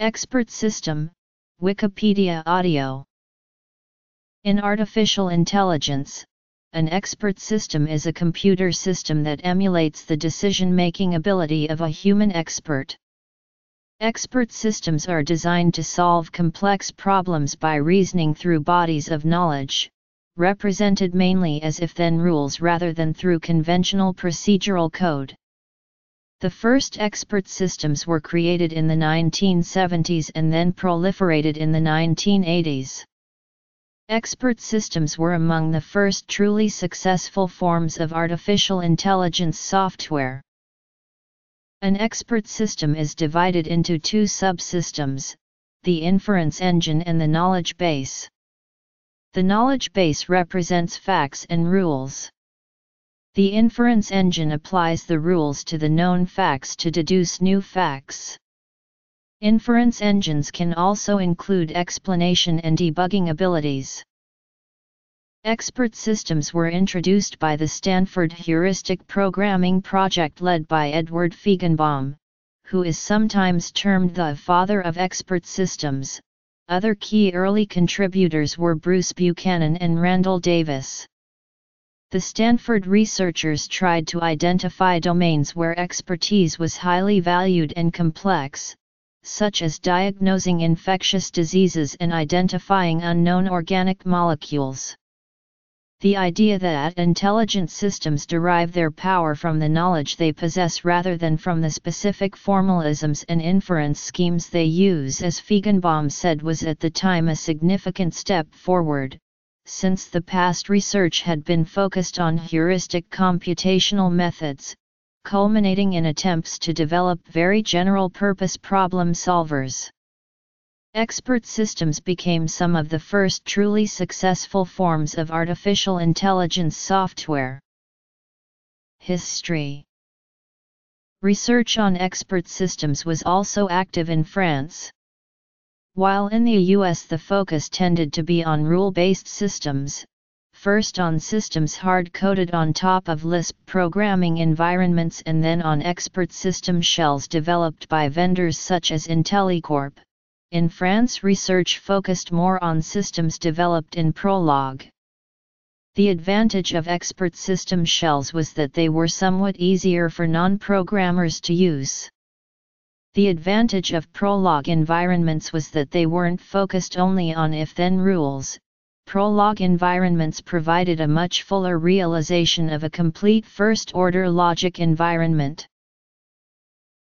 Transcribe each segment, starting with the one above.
Expert System, Wikipedia Audio In artificial intelligence, an expert system is a computer system that emulates the decision-making ability of a human expert. Expert systems are designed to solve complex problems by reasoning through bodies of knowledge, represented mainly as if-then rules rather than through conventional procedural code. The first expert systems were created in the 1970s and then proliferated in the 1980s. Expert systems were among the first truly successful forms of artificial intelligence software. An expert system is divided into two subsystems, the inference engine and the knowledge base. The knowledge base represents facts and rules. The inference engine applies the rules to the known facts to deduce new facts. Inference engines can also include explanation and debugging abilities. Expert systems were introduced by the Stanford Heuristic Programming Project led by Edward Feigenbaum, who is sometimes termed the father of expert systems. Other key early contributors were Bruce Buchanan and Randall Davis. The Stanford researchers tried to identify domains where expertise was highly valued and complex, such as diagnosing infectious diseases and identifying unknown organic molecules. The idea that intelligent systems derive their power from the knowledge they possess rather than from the specific formalisms and inference schemes they use as Feigenbaum said was at the time a significant step forward, since the past research had been focused on heuristic computational methods, culminating in attempts to develop very general-purpose problem solvers. Expert systems became some of the first truly successful forms of artificial intelligence software. History Research on expert systems was also active in France. While in the US the focus tended to be on rule-based systems, first on systems hard-coded on top of Lisp programming environments and then on expert system shells developed by vendors such as IntelliCorp. In France research focused more on systems developed in Prolog. The advantage of expert system shells was that they were somewhat easier for non-programmers to use. The advantage of Prolog environments was that they weren't focused only on if-then rules. Prolog environments provided a much fuller realization of a complete first-order logic environment.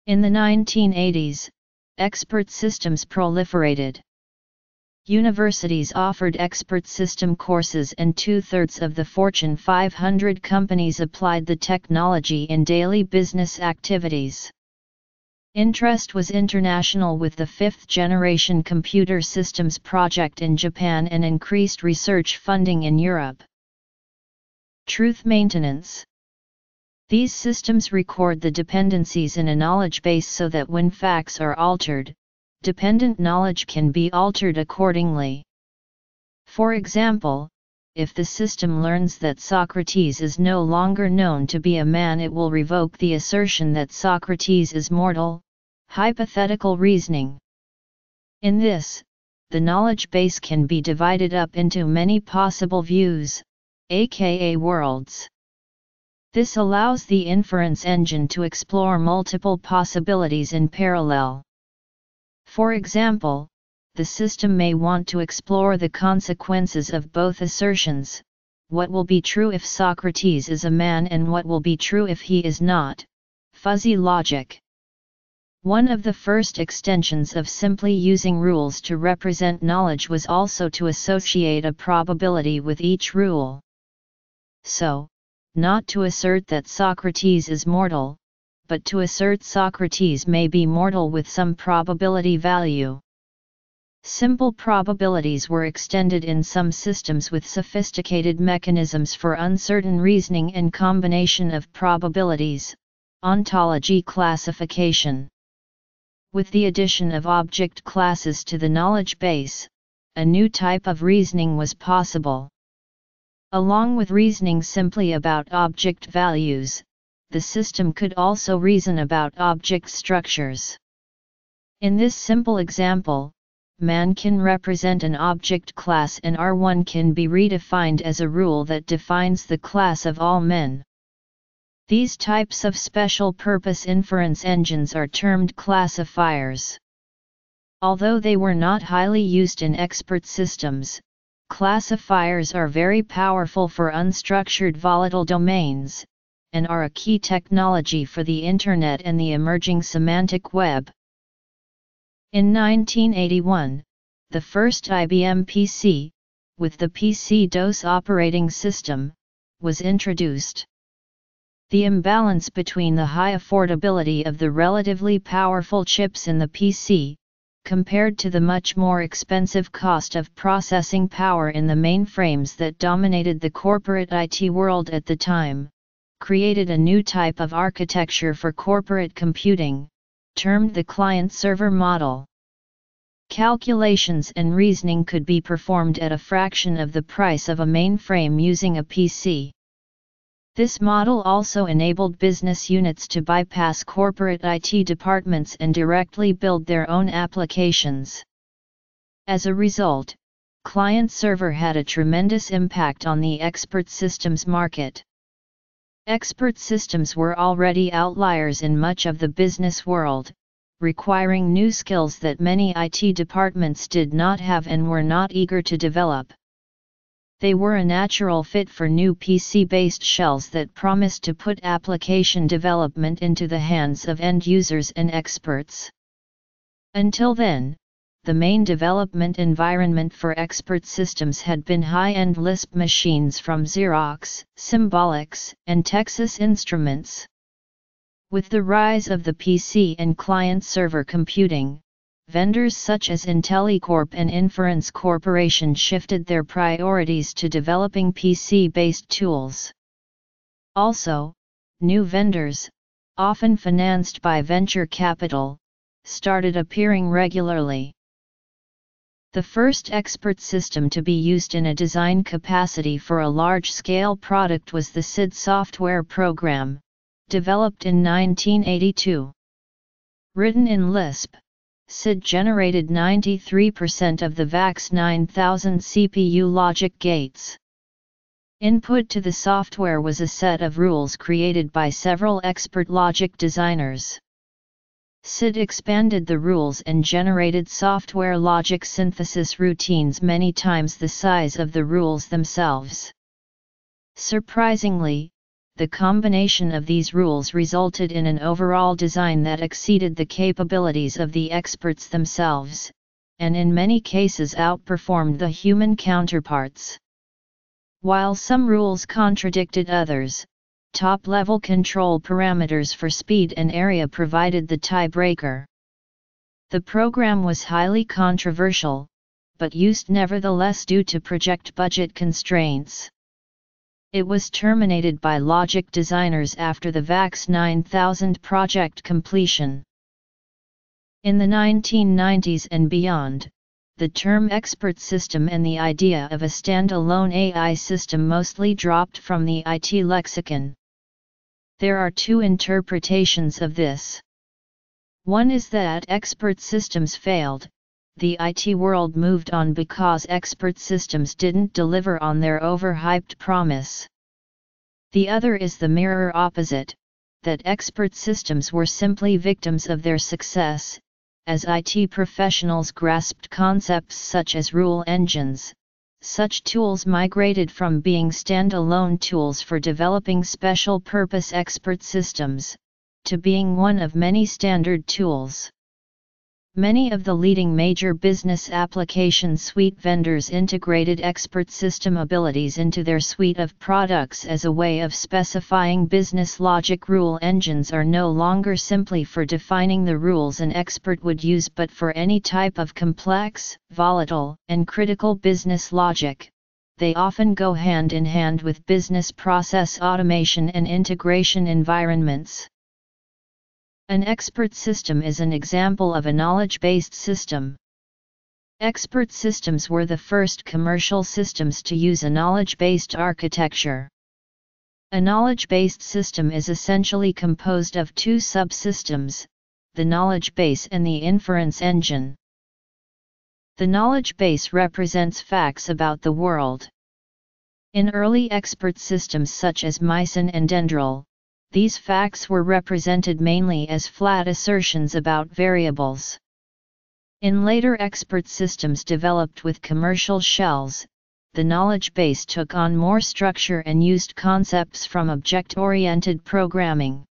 In the 1980s, expert systems proliferated. Universities offered expert system courses and two-thirds of the Fortune 500 companies applied the technology in daily business activities. Interest was international with the fifth-generation computer systems project in Japan and increased research funding in Europe. Truth maintenance These systems record the dependencies in a knowledge base so that when facts are altered, dependent knowledge can be altered accordingly. For example, if the system learns that Socrates is no longer known to be a man it will revoke the assertion that Socrates is mortal, Hypothetical reasoning. In this, the knowledge base can be divided up into many possible views, aka worlds. This allows the inference engine to explore multiple possibilities in parallel. For example, the system may want to explore the consequences of both assertions, what will be true if Socrates is a man and what will be true if he is not, fuzzy logic. One of the first extensions of simply using rules to represent knowledge was also to associate a probability with each rule. So, not to assert that Socrates is mortal, but to assert Socrates may be mortal with some probability value. Simple probabilities were extended in some systems with sophisticated mechanisms for uncertain reasoning and combination of probabilities, ontology classification. With the addition of object classes to the knowledge base, a new type of reasoning was possible. Along with reasoning simply about object values, the system could also reason about object structures. In this simple example, man can represent an object class and R1 can be redefined as a rule that defines the class of all men. These types of special purpose inference engines are termed classifiers. Although they were not highly used in expert systems, classifiers are very powerful for unstructured volatile domains, and are a key technology for the Internet and the emerging semantic web. In 1981, the first IBM PC, with the PC-DOS operating system, was introduced. The imbalance between the high affordability of the relatively powerful chips in the PC, compared to the much more expensive cost of processing power in the mainframes that dominated the corporate IT world at the time, created a new type of architecture for corporate computing, termed the client-server model. Calculations and reasoning could be performed at a fraction of the price of a mainframe using a PC. This model also enabled business units to bypass corporate IT departments and directly build their own applications. As a result, client-server had a tremendous impact on the expert systems market. Expert systems were already outliers in much of the business world, requiring new skills that many IT departments did not have and were not eager to develop. They were a natural fit for new PC-based shells that promised to put application development into the hands of end users and experts. Until then, the main development environment for expert systems had been high-end Lisp machines from Xerox, Symbolics, and Texas Instruments. With the rise of the PC and client-server computing, vendors such as IntelliCorp and Inference Corporation shifted their priorities to developing PC-based tools. Also, new vendors, often financed by venture capital, started appearing regularly. The first expert system to be used in a design capacity for a large-scale product was the SID software program, developed in 1982. Written in Lisp, SID generated 93% of the VAX 9000 CPU logic gates. Input to the software was a set of rules created by several expert logic designers. SID expanded the rules and generated software logic synthesis routines many times the size of the rules themselves. Surprisingly, the combination of these rules resulted in an overall design that exceeded the capabilities of the experts themselves, and in many cases outperformed the human counterparts. While some rules contradicted others, top-level control parameters for speed and area provided the tiebreaker. The program was highly controversial, but used nevertheless due to project budget constraints. It was terminated by logic designers after the VAX 9000 project completion. In the 1990s and beyond, the term expert system and the idea of a standalone AI system mostly dropped from the IT lexicon. There are two interpretations of this. One is that expert systems failed, the IT world moved on because expert systems didn't deliver on their overhyped promise. The other is the mirror opposite, that expert systems were simply victims of their success, as IT professionals grasped concepts such as rule engines. Such tools migrated from being standalone tools for developing special purpose expert systems, to being one of many standard tools. Many of the leading major business application suite vendors integrated expert system abilities into their suite of products as a way of specifying business logic rule engines are no longer simply for defining the rules an expert would use but for any type of complex, volatile, and critical business logic. They often go hand in hand with business process automation and integration environments. An expert system is an example of a knowledge-based system. Expert systems were the first commercial systems to use a knowledge-based architecture. A knowledge-based system is essentially composed of two subsystems, the knowledge base and the inference engine. The knowledge base represents facts about the world. In early expert systems such as Mycin and Dendral, these facts were represented mainly as flat assertions about variables. In later expert systems developed with commercial shells, the knowledge base took on more structure and used concepts from object-oriented programming.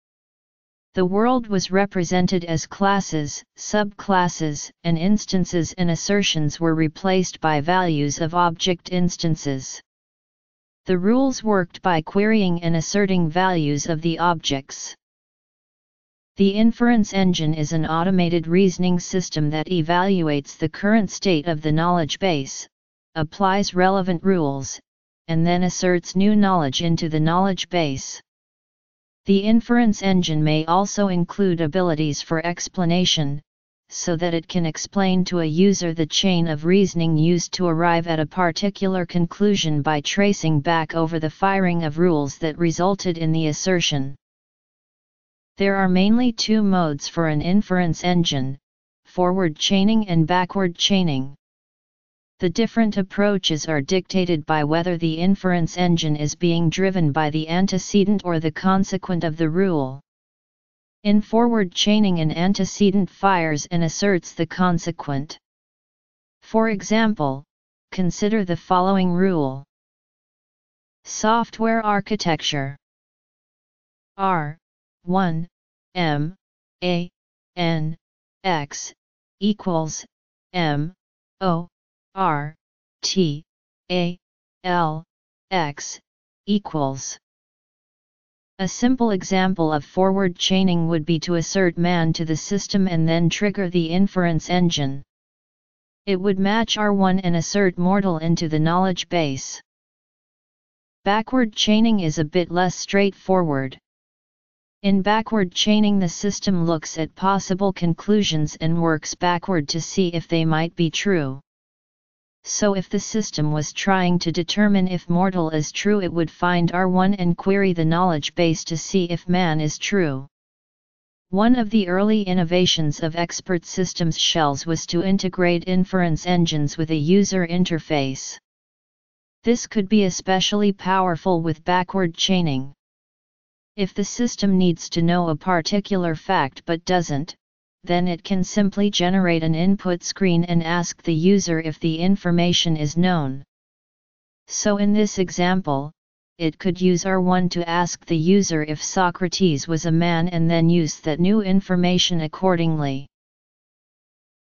The world was represented as classes, subclasses, and instances and assertions were replaced by values of object instances. The rules worked by querying and asserting values of the objects. The inference engine is an automated reasoning system that evaluates the current state of the knowledge base, applies relevant rules, and then asserts new knowledge into the knowledge base. The inference engine may also include abilities for explanation, so that it can explain to a user the chain of reasoning used to arrive at a particular conclusion by tracing back over the firing of rules that resulted in the assertion. There are mainly two modes for an inference engine, forward chaining and backward chaining. The different approaches are dictated by whether the inference engine is being driven by the antecedent or the consequent of the rule. In forward chaining an antecedent fires and asserts the consequent. For example, consider the following rule. Software architecture R 1 M A N X equals M O R T A L X equals a simple example of forward chaining would be to assert man to the system and then trigger the inference engine. It would match R1 and assert mortal into the knowledge base. Backward chaining is a bit less straightforward. In backward chaining the system looks at possible conclusions and works backward to see if they might be true. So if the system was trying to determine if mortal is true it would find R1 and query the knowledge base to see if man is true. One of the early innovations of expert systems shells was to integrate inference engines with a user interface. This could be especially powerful with backward chaining. If the system needs to know a particular fact but doesn't, then it can simply generate an input screen and ask the user if the information is known. So in this example, it could use R1 to ask the user if Socrates was a man and then use that new information accordingly.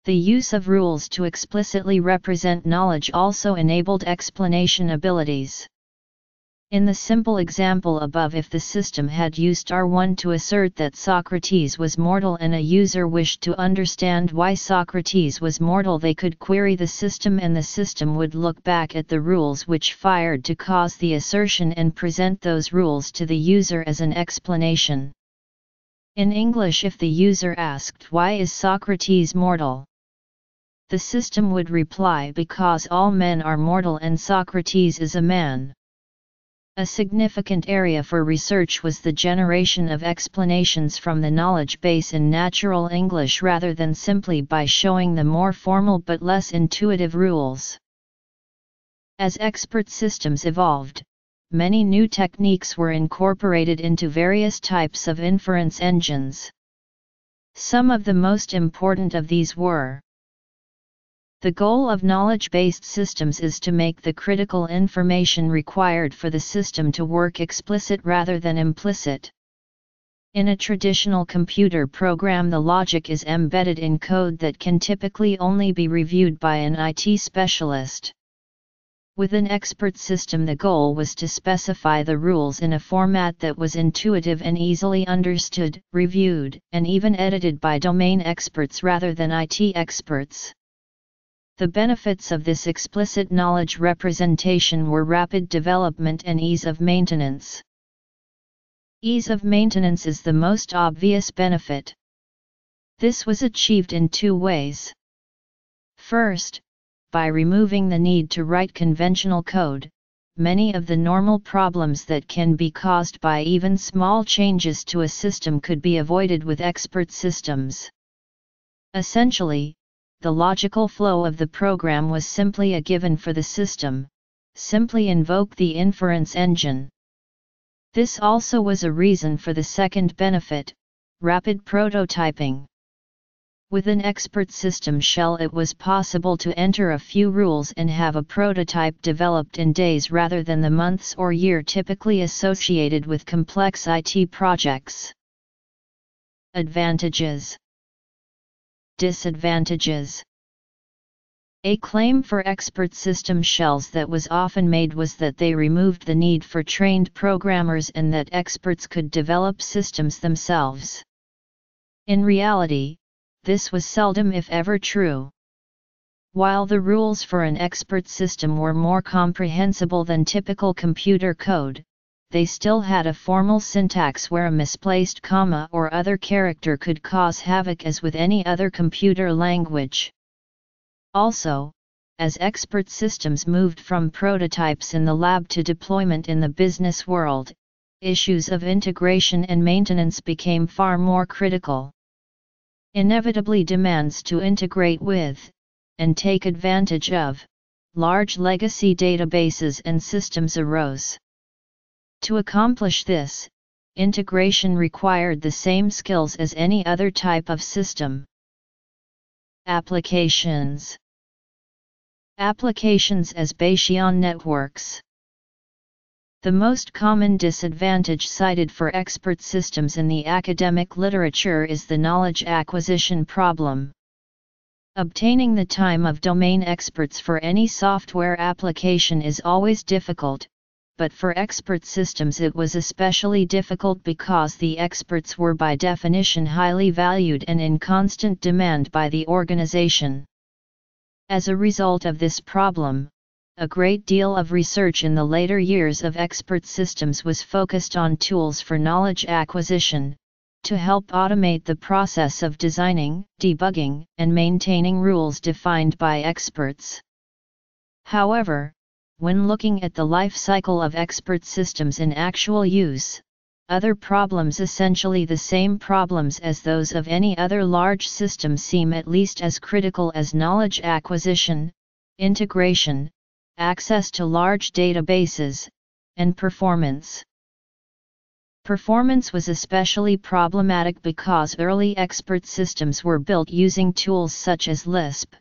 The use of rules to explicitly represent knowledge also enabled explanation abilities. In the simple example above if the system had used R1 to assert that Socrates was mortal and a user wished to understand why Socrates was mortal they could query the system and the system would look back at the rules which fired to cause the assertion and present those rules to the user as an explanation. In English if the user asked why is Socrates mortal? The system would reply because all men are mortal and Socrates is a man. A significant area for research was the generation of explanations from the knowledge base in natural English rather than simply by showing the more formal but less intuitive rules. As expert systems evolved, many new techniques were incorporated into various types of inference engines. Some of the most important of these were the goal of knowledge-based systems is to make the critical information required for the system to work explicit rather than implicit. In a traditional computer program the logic is embedded in code that can typically only be reviewed by an IT specialist. With an expert system the goal was to specify the rules in a format that was intuitive and easily understood, reviewed, and even edited by domain experts rather than IT experts. The benefits of this explicit knowledge representation were rapid development and ease of maintenance. Ease of maintenance is the most obvious benefit. This was achieved in two ways. First, by removing the need to write conventional code, many of the normal problems that can be caused by even small changes to a system could be avoided with expert systems. Essentially, the logical flow of the program was simply a given for the system, simply invoke the inference engine. This also was a reason for the second benefit, rapid prototyping. With an expert system shell it was possible to enter a few rules and have a prototype developed in days rather than the months or year typically associated with complex IT projects. Advantages Disadvantages A claim for expert system shells that was often made was that they removed the need for trained programmers and that experts could develop systems themselves. In reality, this was seldom if ever true. While the rules for an expert system were more comprehensible than typical computer code, they still had a formal syntax where a misplaced comma or other character could cause havoc as with any other computer language. Also, as expert systems moved from prototypes in the lab to deployment in the business world, issues of integration and maintenance became far more critical inevitably demands to integrate with, and take advantage of, large legacy databases and systems arose. To accomplish this, integration required the same skills as any other type of system. Applications Applications as Bayesian networks the most common disadvantage cited for expert systems in the academic literature is the knowledge acquisition problem. Obtaining the time of domain experts for any software application is always difficult, but for expert systems it was especially difficult because the experts were by definition highly valued and in constant demand by the organization. As a result of this problem, a great deal of research in the later years of expert systems was focused on tools for knowledge acquisition, to help automate the process of designing, debugging, and maintaining rules defined by experts. However, when looking at the life cycle of expert systems in actual use, other problems essentially the same problems as those of any other large system seem at least as critical as knowledge acquisition, integration, access to large databases, and performance. Performance was especially problematic because early expert systems were built using tools such as Lisp,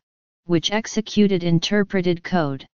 which executed interpreted code.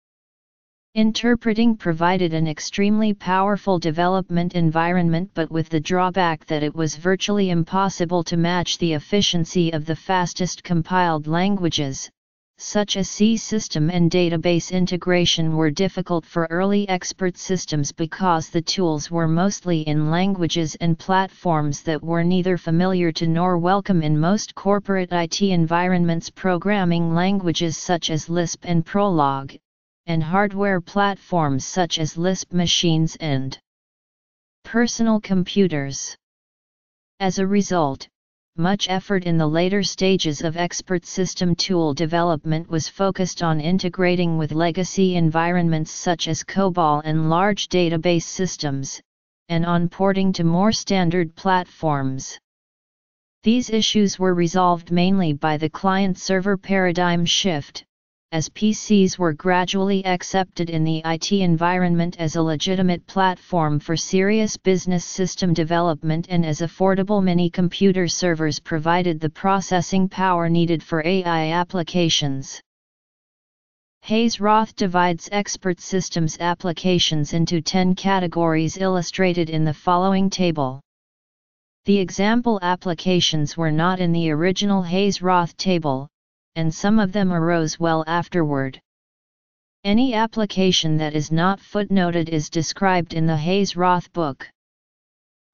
Interpreting provided an extremely powerful development environment but with the drawback that it was virtually impossible to match the efficiency of the fastest compiled languages, such as C system and database integration were difficult for early expert systems because the tools were mostly in languages and platforms that were neither familiar to nor welcome in most corporate IT environments programming languages such as Lisp and Prolog, and hardware platforms such as Lisp machines and personal computers. As a result, much effort in the later stages of expert system tool development was focused on integrating with legacy environments such as COBOL and large database systems, and on porting to more standard platforms. These issues were resolved mainly by the client-server paradigm shift, as PCs were gradually accepted in the IT environment as a legitimate platform for serious business system development and as affordable mini-computer servers provided the processing power needed for AI applications. Hayes-Roth divides expert systems applications into 10 categories illustrated in the following table. The example applications were not in the original Hayes-Roth table, and some of them arose well afterward. Any application that is not footnoted is described in the Hayes-Roth book.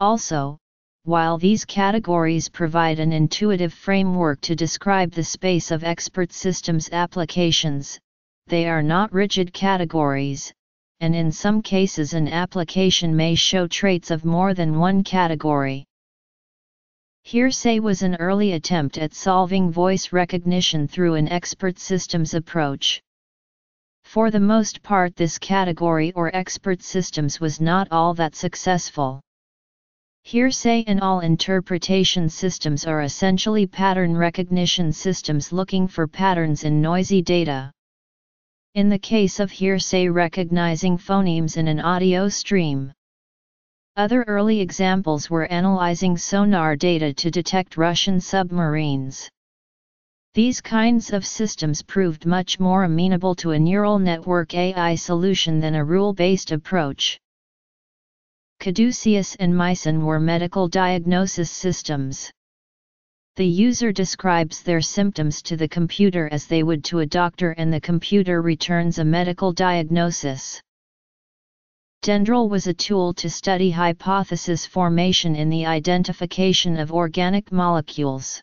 Also, while these categories provide an intuitive framework to describe the space of expert systems applications, they are not rigid categories, and in some cases an application may show traits of more than one category. Hearsay was an early attempt at solving voice recognition through an expert systems approach. For the most part this category or expert systems was not all that successful. Hearsay and all interpretation systems are essentially pattern recognition systems looking for patterns in noisy data. In the case of hearsay recognizing phonemes in an audio stream. Other early examples were analyzing sonar data to detect Russian submarines. These kinds of systems proved much more amenable to a neural network AI solution than a rule-based approach. Caduceus and Mycin were medical diagnosis systems. The user describes their symptoms to the computer as they would to a doctor and the computer returns a medical diagnosis. Dendral was a tool to study hypothesis formation in the identification of organic molecules.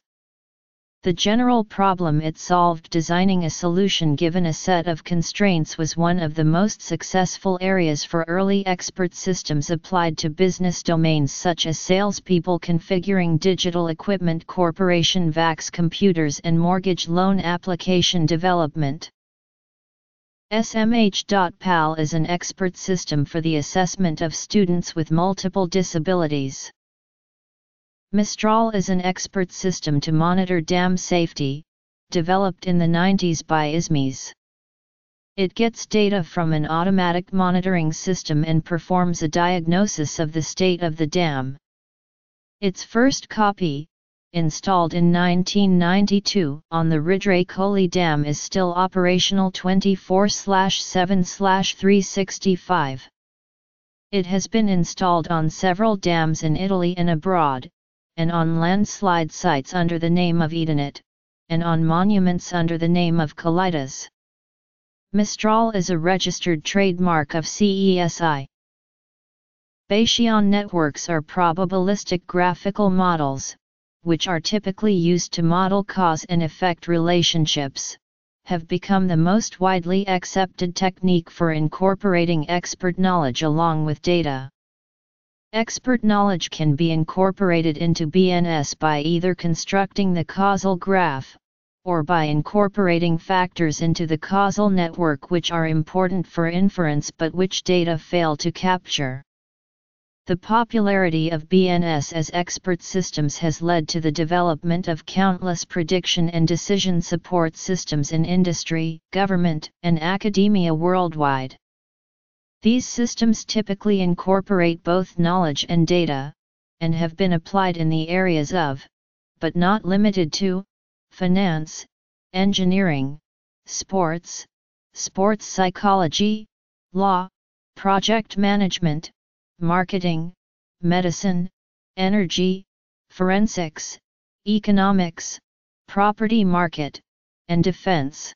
The general problem it solved designing a solution given a set of constraints was one of the most successful areas for early expert systems applied to business domains such as salespeople configuring digital equipment corporation VAX computers and mortgage loan application development. SMH.PAL is an expert system for the assessment of students with multiple disabilities. Mistral is an expert system to monitor dam safety, developed in the 90s by ISMES. It gets data from an automatic monitoring system and performs a diagnosis of the state of the dam. Its first copy, installed in 1992 on the Ridrey Dam is still operational 24-7-365. It has been installed on several dams in Italy and abroad, and on landslide sites under the name of Eydenet, and on monuments under the name of Kaleidos. Mistral is a registered trademark of CESI. Bayesian networks are probabilistic graphical models, which are typically used to model cause and effect relationships, have become the most widely accepted technique for incorporating expert knowledge along with data. Expert knowledge can be incorporated into BNS by either constructing the causal graph, or by incorporating factors into the causal network which are important for inference but which data fail to capture. The popularity of BNS as expert systems has led to the development of countless prediction and decision support systems in industry, government, and academia worldwide. These systems typically incorporate both knowledge and data, and have been applied in the areas of, but not limited to, finance, engineering, sports, sports psychology, law, project management, marketing, medicine, energy, forensics, economics, property market, and defense.